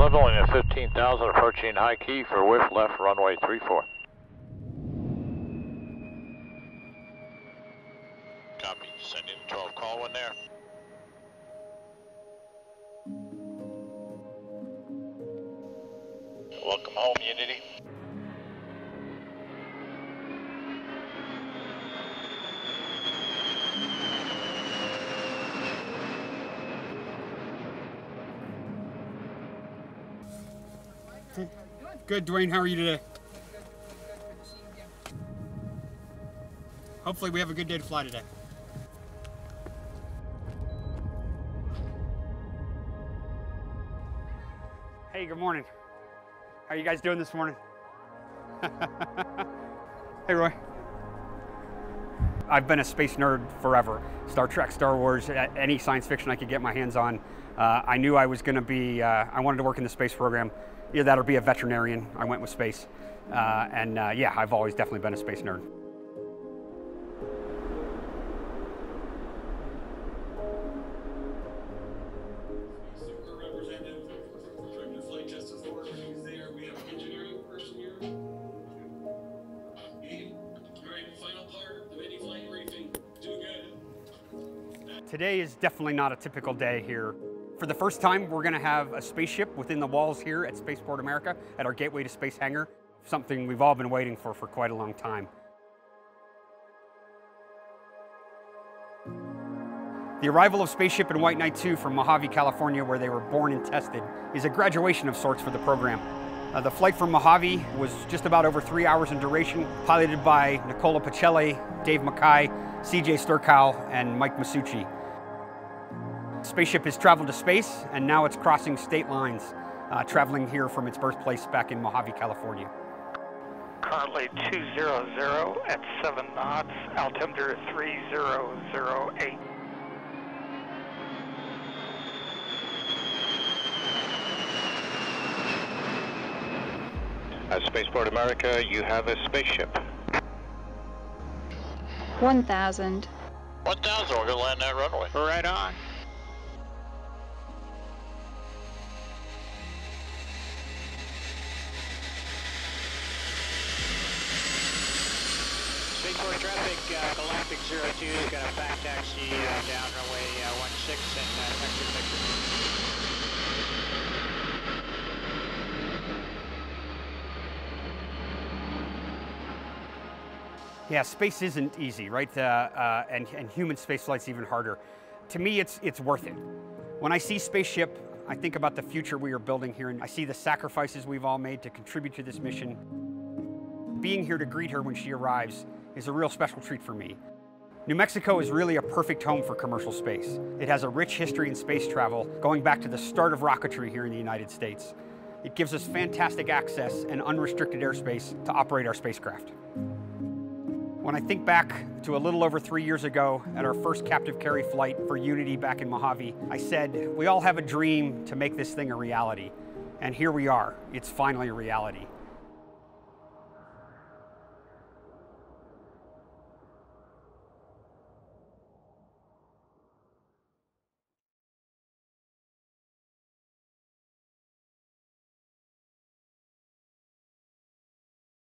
Leveling at 15,000, approaching high key for whiff left runway 34. Copy. Sending 12 call one there. Welcome home, Unity. Good, Dwayne. How are you today? Hopefully, we have a good day to fly today. Hey, good morning. How are you guys doing this morning? hey, Roy. I've been a space nerd forever. Star Trek, Star Wars, any science fiction I could get my hands on. Uh, I knew I was going to be, uh, I wanted to work in the space program. Either that or be a veterinarian. I went with space. Uh, and uh, yeah, I've always definitely been a space nerd. Today is definitely not a typical day here. For the first time, we're going to have a spaceship within the walls here at Spaceport America at our Gateway to Space hangar, something we've all been waiting for for quite a long time. The arrival of Spaceship and White Knight 2 from Mojave, California, where they were born and tested, is a graduation of sorts for the program. Uh, the flight from Mojave was just about over three hours in duration, piloted by Nicola Pecile, Dave Mackay, CJ Sturckow, and Mike Masucci. Spaceship has traveled to space, and now it's crossing state lines, uh, traveling here from its birthplace back in Mojave, California. Currently 200 at 7 knots, altimeter 3008. At Spaceport America, you have a spaceship. 1000. 1,000, we're going to land that runway. Right on. Spaceport traffic, uh, Galactic 02 has got a back taxi uh, down runway uh, 16 and uh. Yeah, space isn't easy, right? Uh, uh, and, and human space flight's even harder. To me, it's, it's worth it. When I see Spaceship, I think about the future we are building here, and I see the sacrifices we've all made to contribute to this mission. Being here to greet her when she arrives is a real special treat for me. New Mexico is really a perfect home for commercial space. It has a rich history in space travel, going back to the start of rocketry here in the United States. It gives us fantastic access and unrestricted airspace to operate our spacecraft. When I think back to a little over three years ago at our first captive carry flight for Unity back in Mojave, I said, we all have a dream to make this thing a reality. And here we are. It's finally a reality.